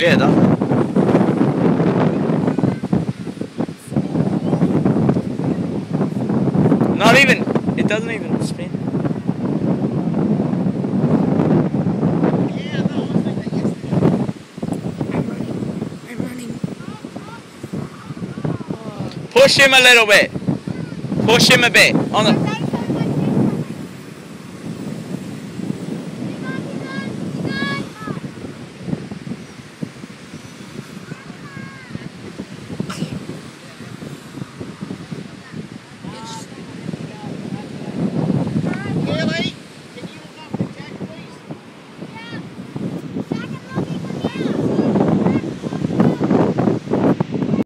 Yeah. Not even. It doesn't even spin. Push him a little bit. Push him a bit. On the.